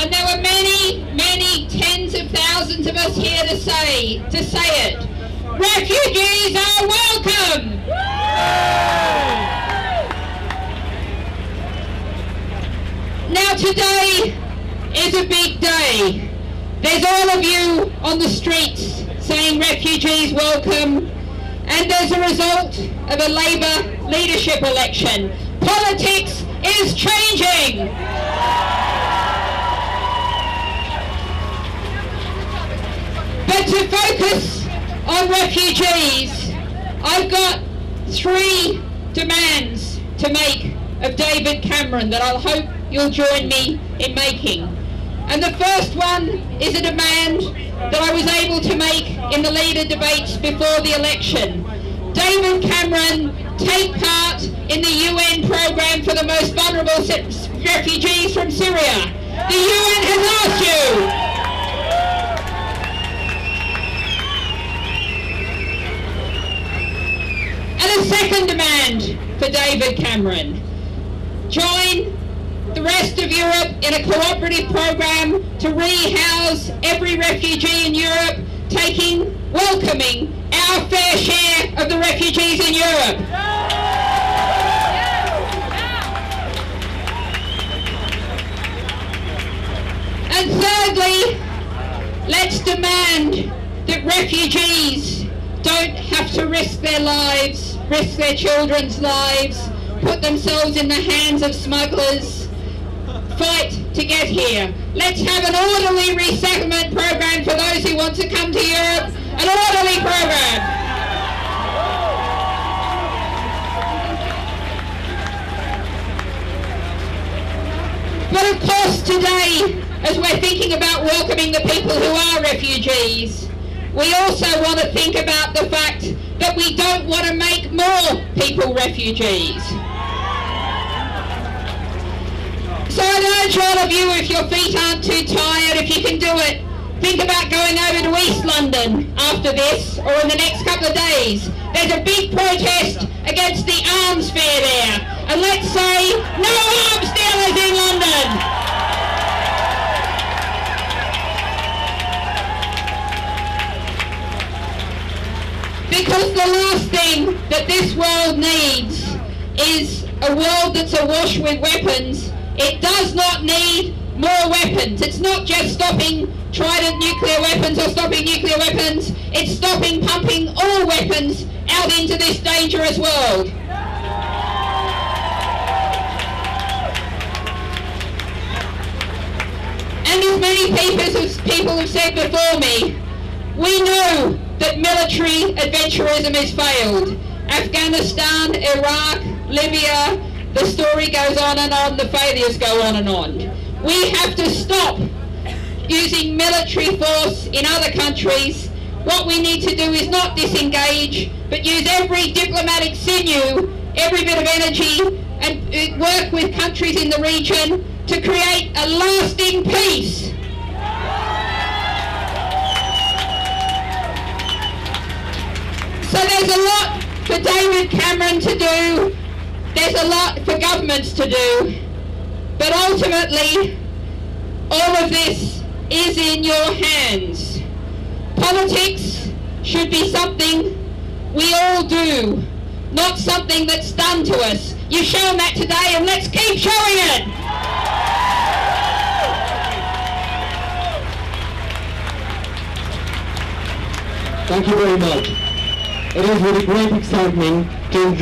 And there were many, many tens of thousands of us here to say, to say it. Refugees are welcome! Now today is a big day. There's all of you on the streets saying refugees welcome and as a result of a Labour leadership election, politics is changing. To focus on refugees, I've got three demands to make of David Cameron that I'll hope you'll join me in making. And the first one is a demand that I was able to make in the leader debates before the election. David Cameron, take part in the UN programme for the most vulnerable refugees from Syria. The UN has asked you. And a second demand for David Cameron. Join the rest of Europe in a cooperative program to rehouse every refugee in Europe, taking, welcoming our fair share of the refugees in Europe. And thirdly, let's demand that refugees don't have to risk their lives, risk their children's lives, put themselves in the hands of smugglers, fight to get here. Let's have an orderly resettlement program for those who want to come to Europe, an orderly program. But of course today, as we're thinking about welcoming the people who are refugees, we also want to think about the fact that we don't want to make more people refugees. So I'd urge all of you, if your feet aren't too tired, if you can do it, think about going over to East London after this or in the next couple of days. There's a big protest against the arms fair there. And let's say, no arms dealers Because the last thing that this world needs is a world that's awash with weapons. It does not need more weapons. It's not just stopping trident nuclear weapons or stopping nuclear weapons. It's stopping pumping all weapons out into this dangerous world. And as many people have said before me, we know that military adventurism has failed. Afghanistan, Iraq, Libya, the story goes on and on, the failures go on and on. We have to stop using military force in other countries. What we need to do is not disengage, but use every diplomatic sinew, every bit of energy, and uh, work with countries in the region to create a lasting peace. So there's a lot for David Cameron to do. There's a lot for governments to do. But ultimately, all of this is in your hands. Politics should be something we all do, not something that's done to us. You've shown that today and let's keep showing it. Thank you very much. It is with great excitement to